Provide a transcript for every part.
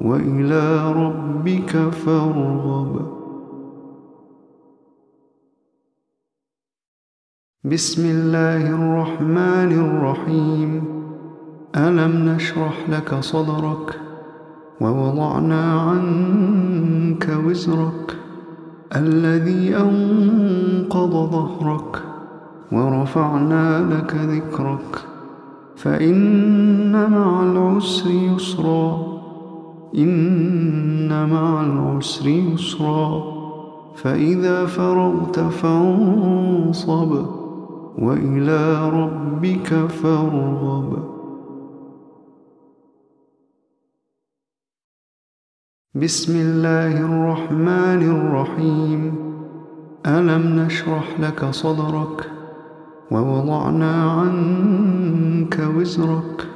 وإلى ربك فارغب. بسم الله الرحمن الرحيم. ألم نشرح لك صدرك ووضعنا عنك وزرك الذي أنقض ظهرك ورفعنا لك ذكرك. فإن مع العسر يسرا. إن مع العسر يسرا فإذا فرغت فانصب وإلى ربك فارغب. بسم الله الرحمن الرحيم. ألم نشرح لك صدرك؟ ووضعنا عنك وزرك.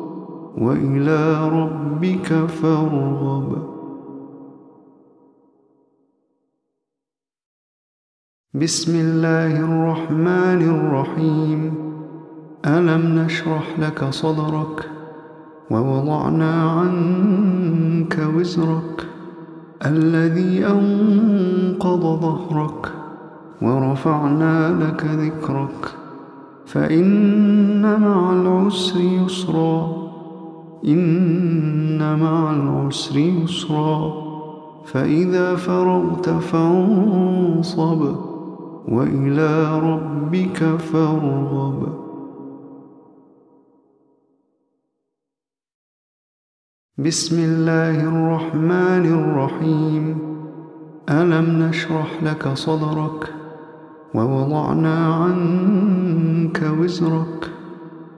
وإلى ربك فارغب. بسم الله الرحمن الرحيم. ألم نشرح لك صدرك ووضعنا عنك وزرك الذي أنقض ظهرك ورفعنا لك ذكرك. فإن مع العسر يسرا. إن مع العسر يسرا فإذا فرغت فانصب وإلى ربك فارغب. بسم الله الرحمن الرحيم. ألم نشرح لك صدرك؟ ووضعنا عنك وزرك.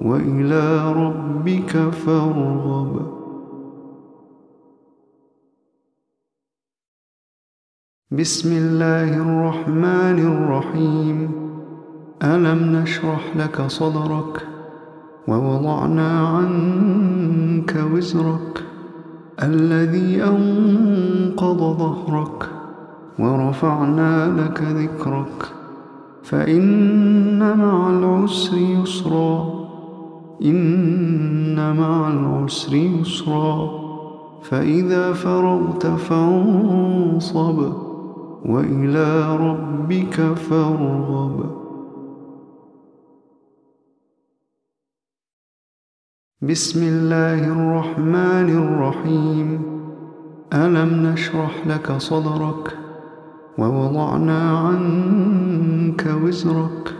وإلى ربك فارغب. بسم الله الرحمن الرحيم. ألم نشرح لك صدرك ووضعنا عنك وزرك الذي أنقض ظهرك ورفعنا لك ذكرك. فإن مع العسر يسرا. إن مع العسر يسرا فإذا فرغت فانصب وإلى ربك فارغب. بسم الله الرحمن الرحيم. ألم نشرح لك صدرك؟ ووضعنا عنك وزرك.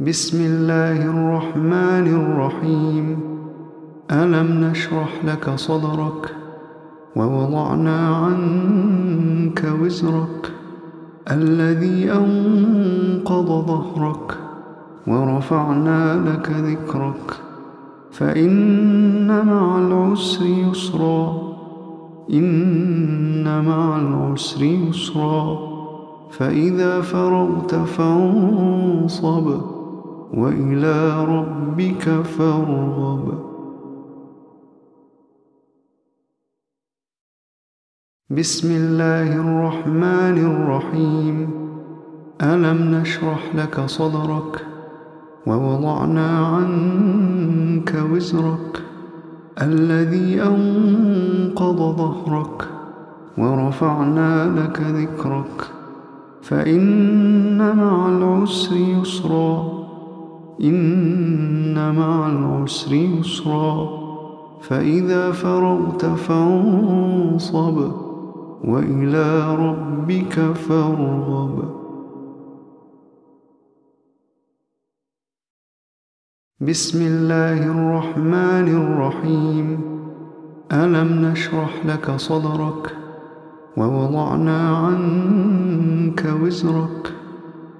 بسم الله الرحمن الرحيم. ألم نشرح لك صدرك ووضعنا عنك وزرك الذي أنقض ظهرك ورفعنا لك ذكرك. فإن مع العسر يسرا. إن مع العسر يسرا. فإذا فرغت فانصب. وإلى ربك فارغب. بسم الله الرحمن الرحيم. ألم نشرح لك صدرك ووضعنا عنك وزرك الذي أنقض ظهرك ورفعنا لك ذكرك. فإن مع العسر يسرا. إن مع العسر يسرا فإذا فرغت فانصب وإلى ربك فارغب. بسم الله الرحمن الرحيم. ألم نشرح لك صدرك؟ ووضعنا عنك وزرك.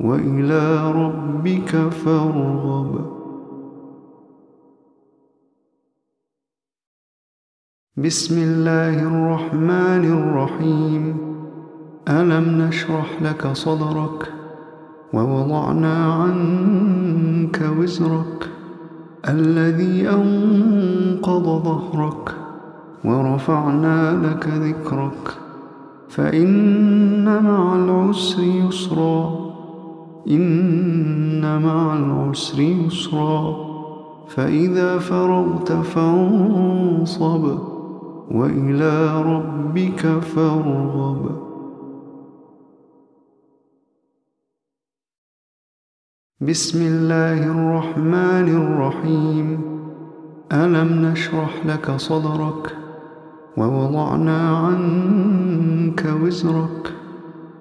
وإلى ربك فارغب. بسم الله الرحمن الرحيم. ألم نشرح لك صدرك ووضعنا عنك وزرك الذي أنقض ظهرك ورفعنا لك ذكرك. فإن مع العسر يسرا. إن مع العسر يسرا فإذا فرغت فانصب وإلى ربك فارغب. بسم الله الرحمن الرحيم. ألم نشرح لك صدرك؟ ووضعنا عنك وزرك.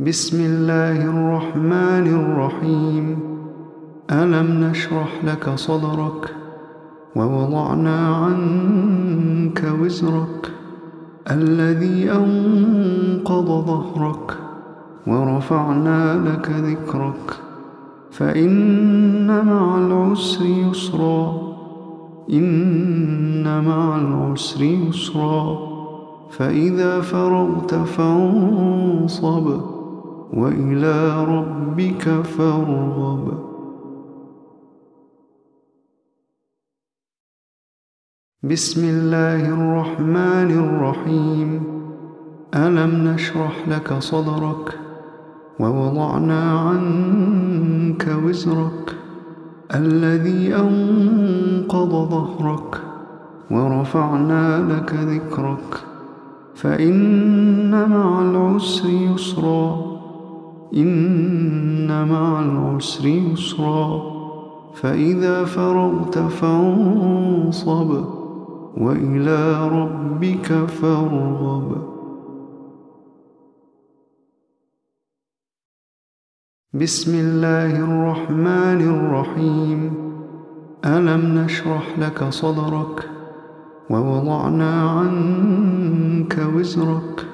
بسم الله الرحمن الرحيم. ألم نشرح لك صدرك ووضعنا عنك وزرك الذي أنقض ظهرك ورفعنا لك ذكرك. فإن مع العسر يسرا. إن مع العسر يسرا. فإذا فرغت فانصب. وإلى ربك فارغب. بسم الله الرحمن الرحيم. ألم نشرح لك صدرك ووضعنا عنك وزرك الذي أنقض ظهرك ورفعنا لك ذكرك. فإن مع العسر يسرا. إن مع العسر يسرا فإذا فرغت فانصب وإلى ربك فارغب. بسم الله الرحمن الرحيم. ألم نشرح لك صدرك؟ ووضعنا عنك وزرك.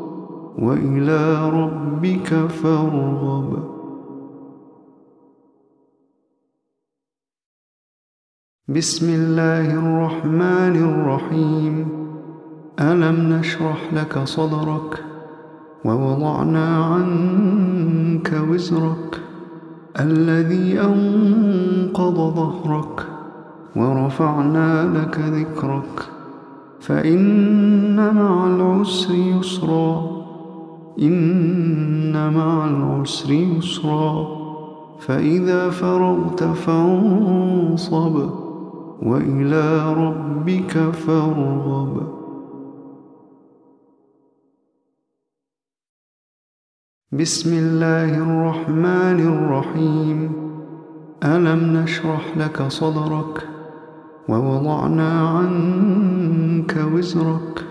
وإلى ربك فارغب. بسم الله الرحمن الرحيم. ألم نشرح لك صدرك ووضعنا عنك وزرك الذي أنقض ظهرك ورفعنا لك ذكرك. فإن مع العسر يسرا. إن مع العسر يسرا فإذا فرغت فانصب وإلى ربك فارغب. بسم الله الرحمن الرحيم. ألم نشرح لك صدرك؟ ووضعنا عنك وزرك.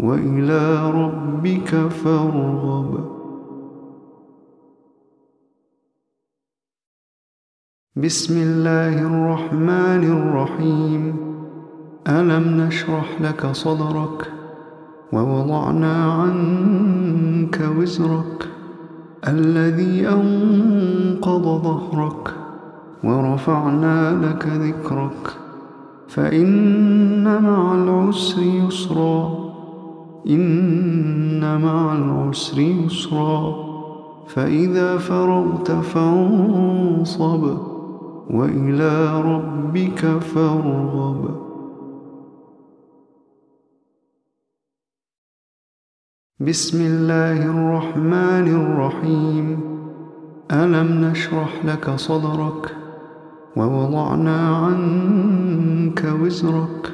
وإلى ربك فارغب. بسم الله الرحمن الرحيم. ألم نشرح لك صدرك ووضعنا عنك وزرك الذي أنقض ظهرك ورفعنا لك ذكرك. فإن مع العسر يسرا. إن مع العسر يسرا فإذا فرغت فانصب وإلى ربك فارغب. بسم الله الرحمن الرحيم. ألم نشرح لك صدرك؟ ووضعنا عنك وزرك.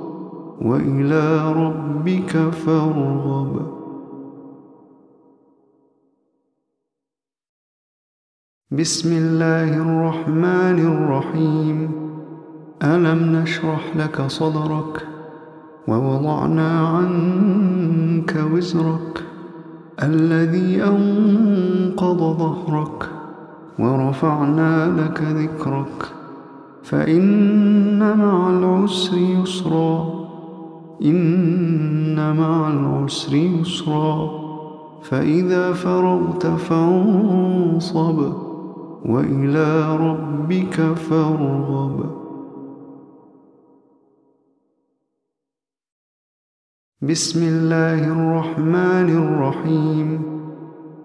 وإلى ربك فارغب. بسم الله الرحمن الرحيم. ألم نشرح لك صدرك ووضعنا عنك وزرك الذي أنقض ظهرك ورفعنا لك ذكرك. فإن مع العسر يسرا. إن مع العسر يسرا فإذا فرغت فانصب وإلى ربك فارغب. بسم الله الرحمن الرحيم.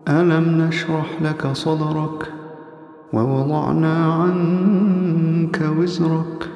ألم نشرح لك صدرك؟ ووضعنا عنك وزرك.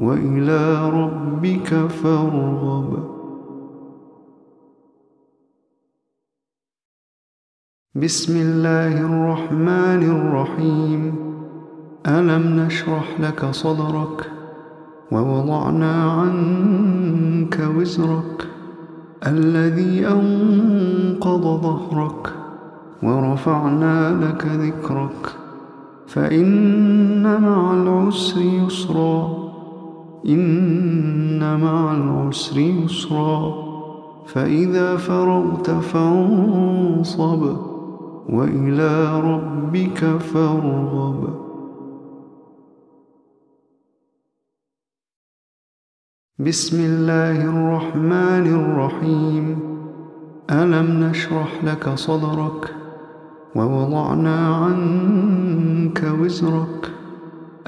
وإلى ربك فارغب. بسم الله الرحمن الرحيم. ألم نشرح لك صدرك ووضعنا عنك وزرك الذي أنقض ظهرك ورفعنا لك ذكرك. فإن مع العسر يسرا. إن مع العسر يسرا فإذا فرغت فانصب وإلى ربك فارغب. بسم الله الرحمن الرحيم. ألم نشرح لك صدرك؟ ووضعنا عنك وزرك.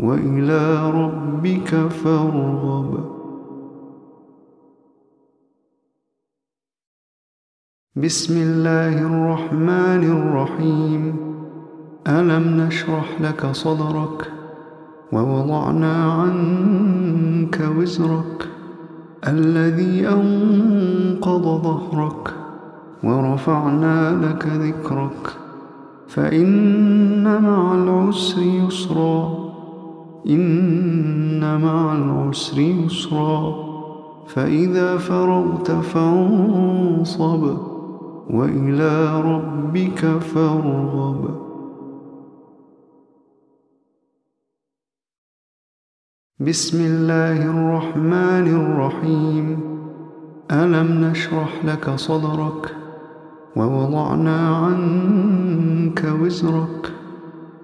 وإلى ربك فارغب. بسم الله الرحمن الرحيم. ألم نشرح لك صدرك ووضعنا عنك وزرك الذي أنقض ظهرك ورفعنا لك ذكرك. فإن مع العسر يسرا. إن مع العسر يسرا. فإذا فرغت فانصب وإلى ربك فارغب. بسم الله الرحمن الرحيم. ألم نشرح لك صدرك ووضعنا عنك وزرك؟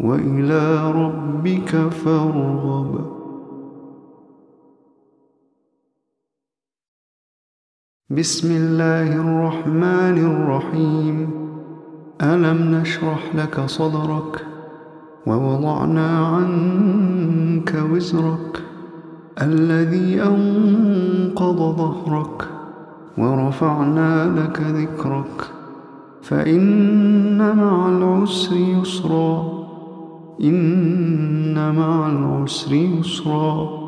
وإلى ربك فارغب. بسم الله الرحمن الرحيم. ألم نشرح لك صدرك ووضعنا عنك وزرك الذي أنقض ظهرك ورفعنا لك ذكرك. فإن مع العسر يسرا. إن مع العسر يسرا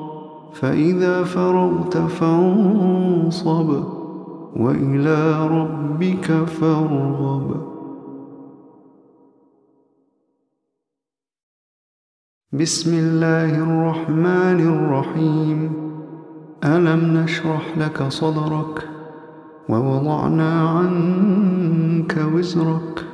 فإذا فرغت فانصب وإلى ربك فارغب. بسم الله الرحمن الرحيم. ألم نشرح لك صدرك؟ ووضعنا عنك وزرك.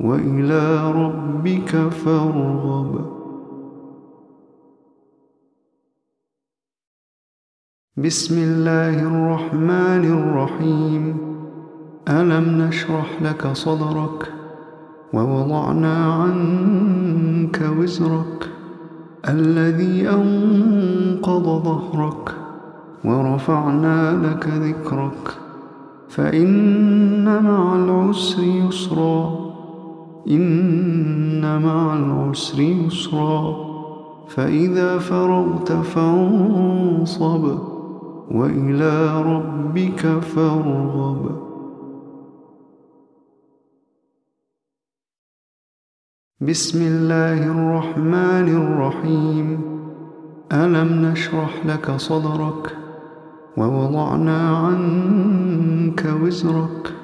وإلى ربك فارغب. بسم الله الرحمن الرحيم. ألم نشرح لك صدرك ووضعنا عنك وزرك الذي أنقض ظهرك ورفعنا لك ذكرك. فإن مع العسر يسرا. إن مع العسر يسرا فإذا فرغت فانصب وإلى ربك فارغب. بسم الله الرحمن الرحيم. ألم نشرح لك صدرك؟ ووضعنا عنك وزرك.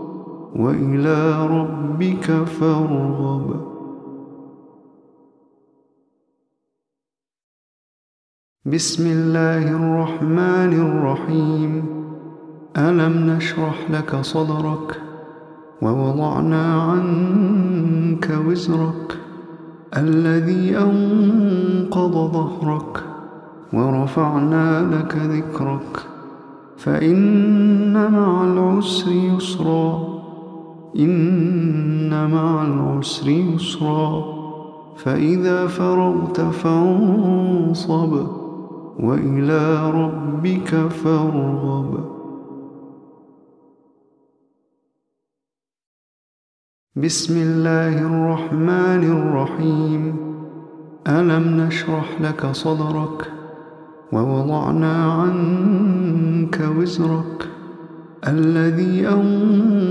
وإلى ربك فارغب. بسم الله الرحمن الرحيم. ألم نشرح لك صدرك ووضعنا عنك وزرك الذي أنقض ظهرك ورفعنا لك ذكرك. فإن مع العسر يسرا. إن مع العسر يسرا فإذا فرغت فانصب وإلى ربك فارغب. بسم الله الرحمن الرحيم. ألم نشرح لك صدرك؟ ووضعنا عنك وزرك. الذي أنقض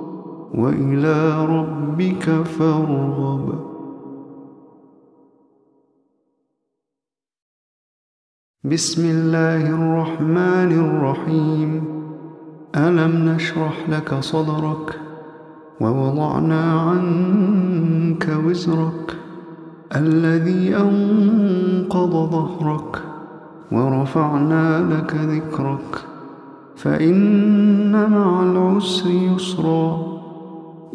وإلى ربك فارغب. بسم الله الرحمن الرحيم. ألم نشرح لك صدرك ووضعنا عنك وزرك الذي أنقض ظهرك ورفعنا لك ذكرك. فإن مع العسر يسرا.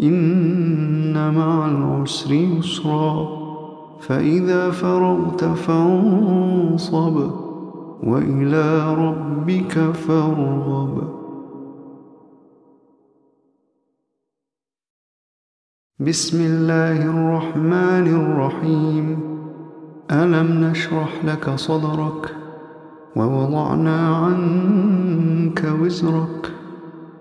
إن مع العسر يسرا فإذا فرغت فانصب وإلى ربك فارغب. بسم الله الرحمن الرحيم. ألم نشرح لك صدرك؟ ووضعنا عنك وزرك.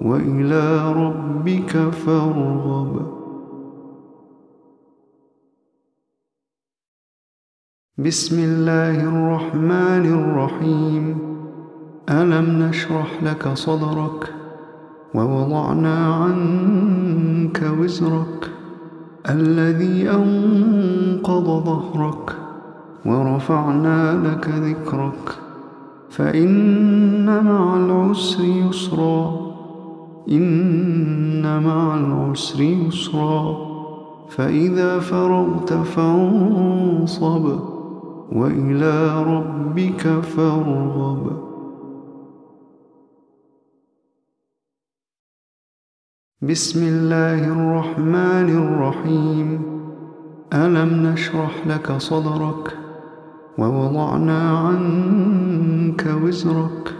وإلى ربك فارغب. بسم الله الرحمن الرحيم. ألم نشرح لك صدرك ووضعنا عنك وزرك الذي أنقض ظهرك ورفعنا لك ذكرك. فإن مع العسر يسرا. إن مع العسر يسرا فإذا فرغت فانصب وإلى ربك فارغب. بسم الله الرحمن الرحيم. ألم نشرح لك صدرك؟ ووضعنا عنك وزرك.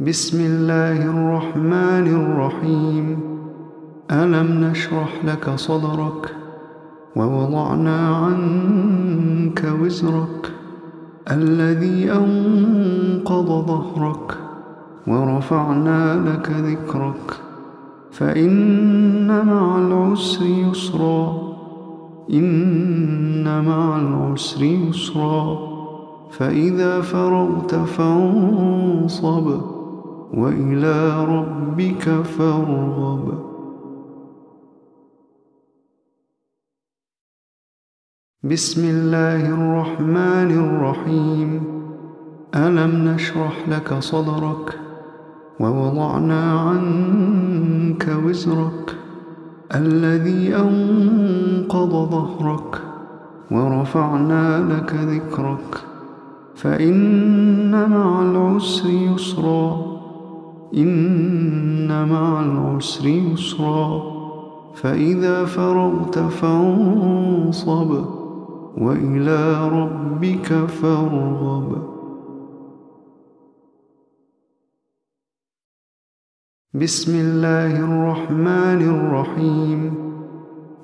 بسم الله الرحمن الرحيم. ألم نشرح لك صدرك ووضعنا عنك وزرك الذي أنقض ظهرك ورفعنا لك ذكرك. فإن مع العسر يسرا. إن مع العسر يسرا. فإذا فرغت فانصب. وإلى ربك فارغب. بسم الله الرحمن الرحيم. ألم نشرح لك صدرك ووضعنا عنك وزرك الذي أنقض ظهرك ورفعنا لك ذكرك. فإن مع العسر يسرا. إن مع العسر يسرا. فإذا فرغت فانصب وإلى ربك فارغب. بسم الله الرحمن الرحيم.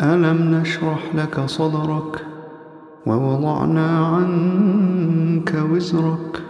ألم نشرح لك صدرك ووضعنا عنك وزرك؟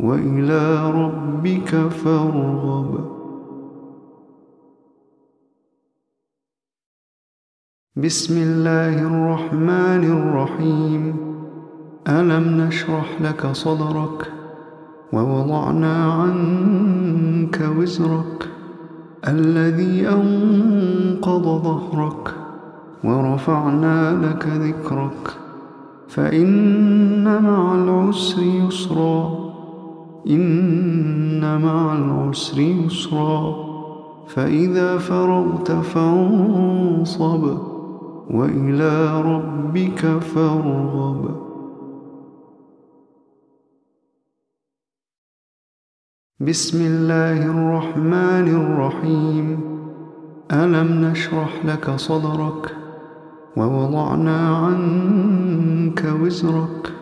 وإلى ربك فارغب. بسم الله الرحمن الرحيم. ألم نشرح لك صدرك ووضعنا عنك وزرك الذي أنقض ظهرك ورفعنا لك ذكرك. فإن مع العسر يسرا. إن مع العسر يسرا فإذا فرغت فانصب وإلى ربك فارغب. بسم الله الرحمن الرحيم. ألم نشرح لك صدرك؟ ووضعنا عنك وزرك.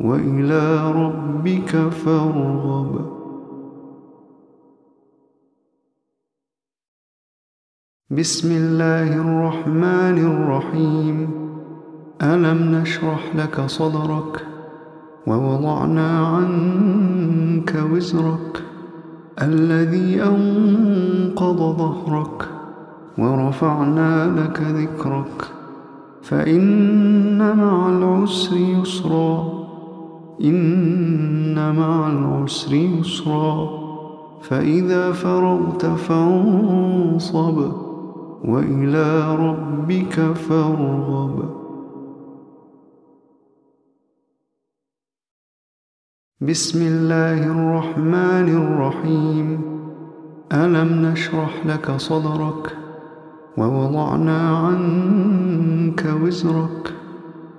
وإلى ربك فارغب. بسم الله الرحمن الرحيم. ألم نشرح لك صدرك ووضعنا عنك وزرك الذي أنقض ظهرك ورفعنا لك ذكرك. فإن مع العسر يسرا. إن مع العسر يسرا فإذا فرغت فانصب وإلى ربك فارغب. بسم الله الرحمن الرحيم. ألم نشرح لك صدرك؟ ووضعنا عنك وزرك.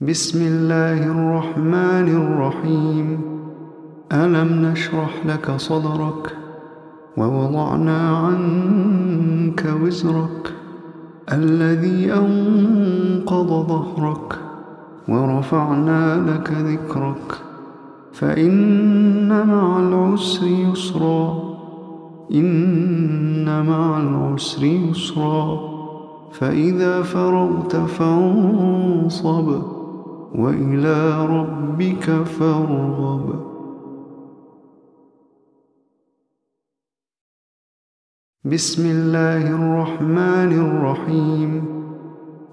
بسم الله الرحمن الرحيم. ألم نشرح لك صدرك ووضعنا عنك وزرك الذي أنقض ظهرك ورفعنا لك ذكرك. فإن مع العسر يسرا إن مع العسر يسرا. فإذا فرغت فانصب وإلى ربك فارغب. بسم الله الرحمن الرحيم.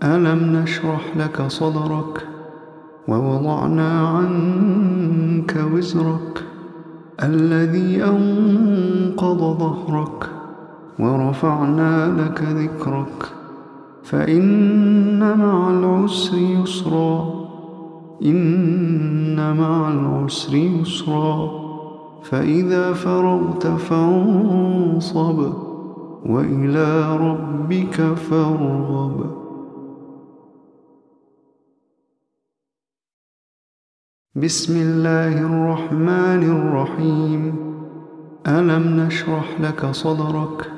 ألم نشرح لك صدرك ووضعنا عنك وزرك الذي أنقض ظهرك ورفعنا لك ذكرك. فإن مع العسر يسرا. إن مع العسر يسرا فإذا فرغت فانصب وإلى ربك فارغب. بسم الله الرحمن الرحيم. ألم نشرح لك صدرك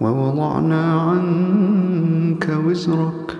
ووضعنا عنك وزرك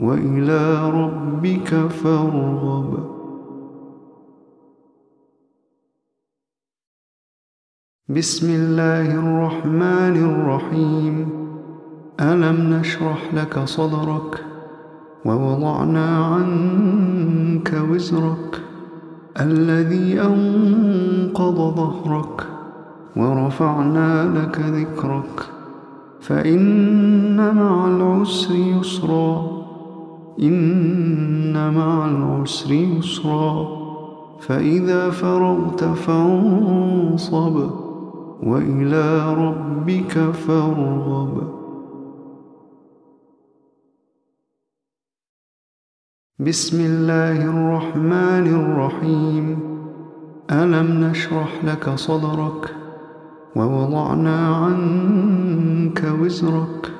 وإلى ربك فارغب. بسم الله الرحمن الرحيم. ألم نشرح لك صدرك ووضعنا عنك وزرك الذي أنقض ظهرك ورفعنا لك ذكرك. فإن مع العسر يسرا. إن مع العسر يسرا. فإذا فرغت فانصب وإلى ربك فارغب. بسم الله الرحمن الرحيم. ألم نشرح لك صدرك ووضعنا عنك وزرك؟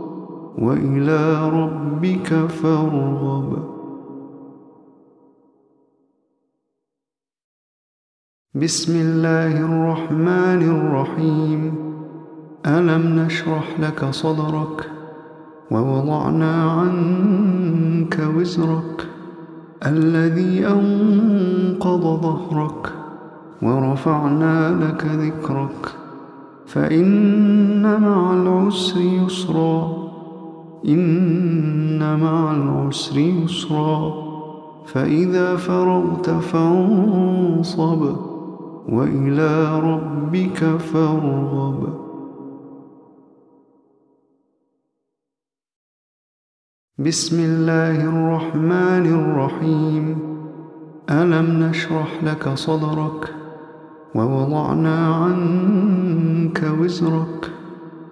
وإلى ربك فارغب. بسم الله الرحمن الرحيم. ألم نشرح لك صدرك ووضعنا عنك وزرك الذي أنقض ظهرك ورفعنا لك ذكرك. فإن مع العسر يسرا. إن مع العسر يسرا فإذا فرغت فانصب وإلى ربك فارغب. بسم الله الرحمن الرحيم. ألم نشرح لك صدرك؟ ووضعنا عنك وزرك.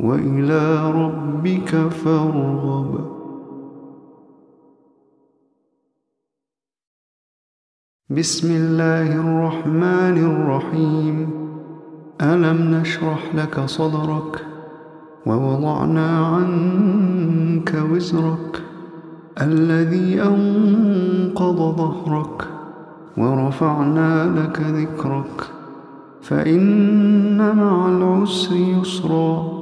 وإلى ربك فارغب. بسم الله الرحمن الرحيم. ألم نشرح لك صدرك ووضعنا عنك وزرك الذي أنقض ظهرك ورفعنا لك ذكرك. فإن مع العسر يسرا.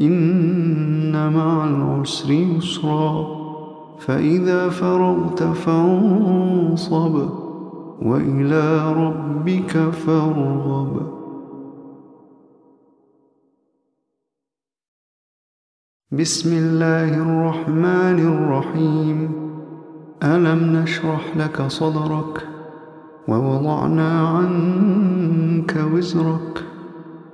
إن مع العسر يسرا فإذا فرغت فانصب وإلى ربك فارغب. بسم الله الرحمن الرحيم. ألم نشرح لك صدرك؟ ووضعنا عنك وزرك؟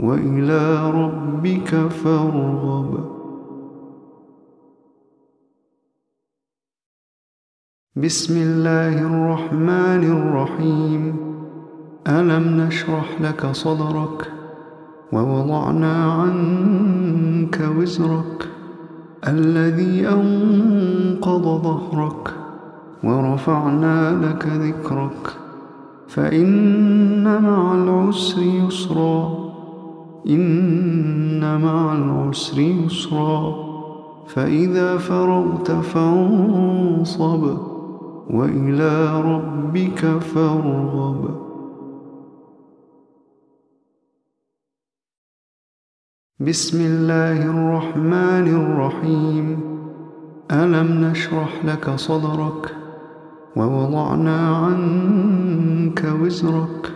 وإلى ربك فارغب. بسم الله الرحمن الرحيم. ألم نشرح لك صدرك ووضعنا عنك وزرك الذي أنقض ظهرك ورفعنا لك ذكرك. فإن مع العسر يسرا. إن مع العسر يسرا. فإذا فرغت فانصب وإلى ربك فارغب. بسم الله الرحمن الرحيم. ألم نشرح لك صدرك ووضعنا عنك وزرك؟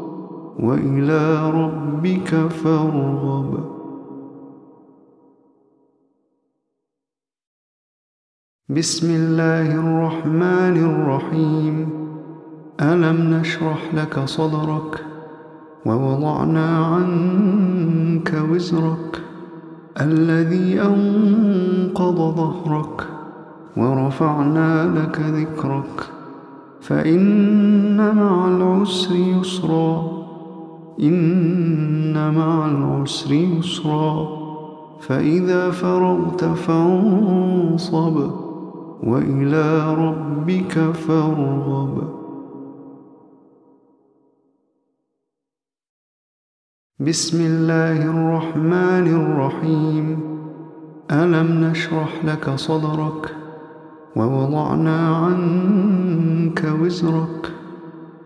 وإلى ربك فارغب. بسم الله الرحمن الرحيم. ألم نشرح لك صدرك ووضعنا عنك وزرك الذي أنقض ظهرك ورفعنا لك ذكرك. فإن مع العسر يسرا. إن مع العسر يسرا. فإذا فرغت فانصب وإلى ربك فارغب. بسم الله الرحمن الرحيم. ألم نشرح لك صدرك ووضعنا عنك وزرك؟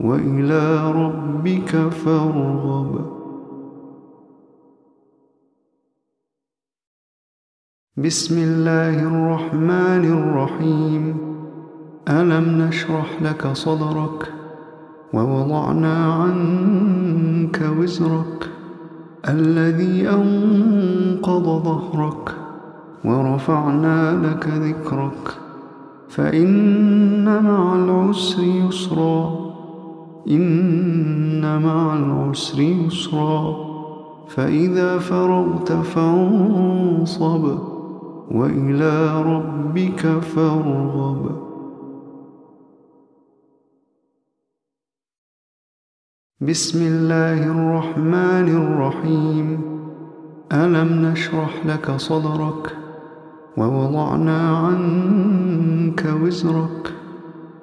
وإلى ربك فارغب. بسم الله الرحمن الرحيم. ألم نشرح لك صدرك ووضعنا عنك وزرك الذي أنقض ظهرك ورفعنا لك ذكرك. فإن مع العسر يسرا. إن مع العسر يسرا فإذا فرغت فانصب وإلى ربك فارغب. بسم الله الرحمن الرحيم. ألم نشرح لك صدرك؟ ووضعنا عنك وزرك.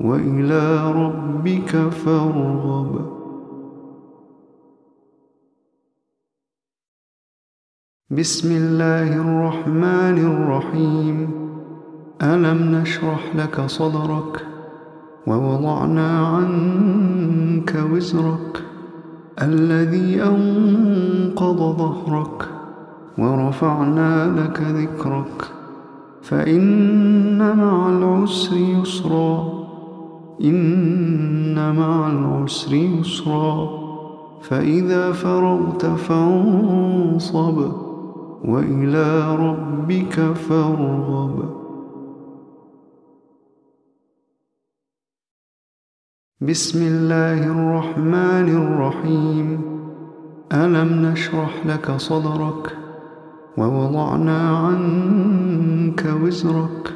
وإلى ربك فارغب. بسم الله الرحمن الرحيم. ألم نشرح لك صدرك ووضعنا عنك وزرك الذي أنقض ظهرك ورفعنا لك ذكرك. فإن مع العسر يسرا. إن مع العسر يسرا فإذا فرغت فانصب وإلى ربك فارغب. بسم الله الرحمن الرحيم. ألم نشرح لك صدرك؟ ووضعنا عنك وزرك؟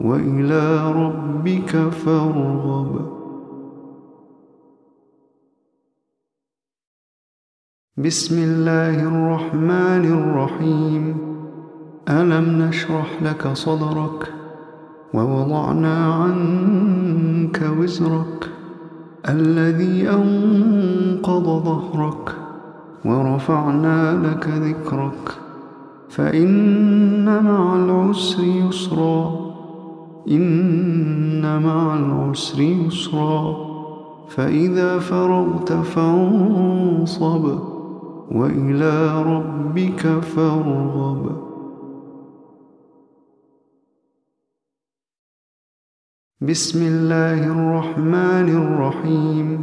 وإلى ربك فارغب. بسم الله الرحمن الرحيم. ألم نشرح لك صدرك ووضعنا عنك وزرك الذي أنقض ظهرك ورفعنا لك ذكرك. فإن مع العسر يسرا. إن مع العسر يسرا فإذا فرغت فانصب وإلى ربك فارغب. بسم الله الرحمن الرحيم.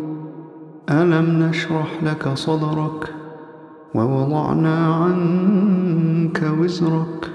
ألم نشرح لك صدرك؟ ووضعنا عنك وزرك.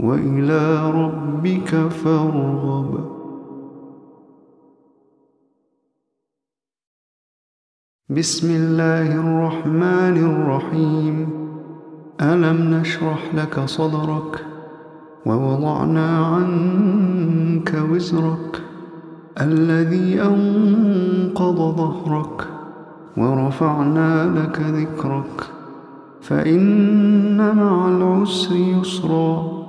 وإلى ربك فارغب. بسم الله الرحمن الرحيم. ألم نشرح لك صدرك ووضعنا عنك وزرك الذي أنقض ظهرك ورفعنا لك ذكرك. فإن مع العسر يسرا.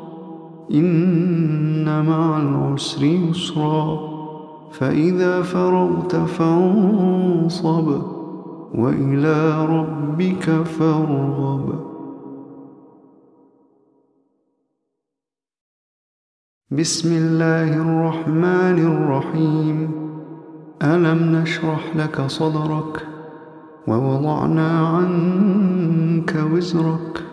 إن مع العسر يسرا فإذا فرغت فانصب وإلى ربك فارغب. بسم الله الرحمن الرحيم. ألم نشرح لك صدرك؟ ووضعنا عنك وزرك.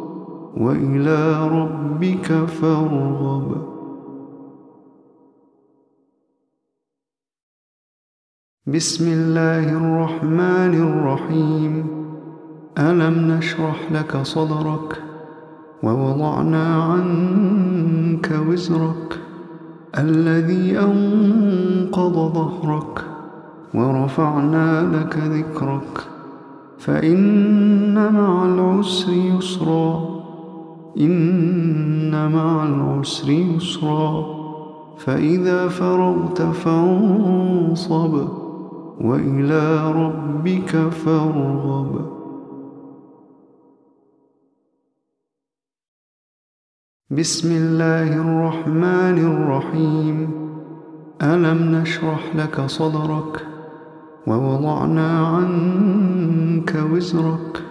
وإلى ربك فارغب. بسم الله الرحمن الرحيم. ألم نشرح لك صدرك ووضعنا عنك وزرك الذي أنقض ظهرك ورفعنا لك ذكرك. فإن مع العسر يسرا. إن مع العسر يسرا فإذا فرغت فانصب وإلى ربك فارغب. بسم الله الرحمن الرحيم. ألم نشرح لك صدرك؟ ووضعنا عنك وزرك.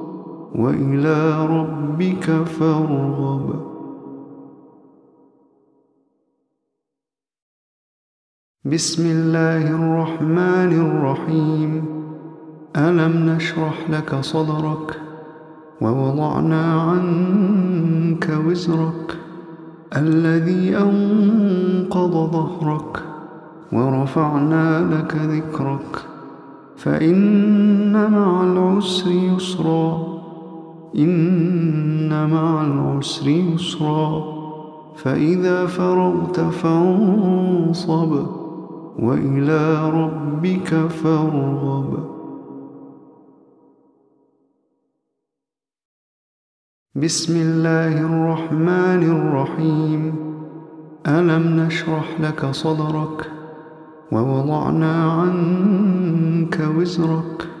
وإلى ربك فارغب. بسم الله الرحمن الرحيم. ألم نشرح لك صدرك ووضعنا عنك وزرك الذي أنقض ظهرك ورفعنا لك ذكرك. فإن مع العسر يسرا. إن مع العسر يسرا فإذا فرغت فانصب وإلى ربك فارغب. بسم الله الرحمن الرحيم. ألم نشرح لك صدرك؟ ووضعنا عنك وزرك.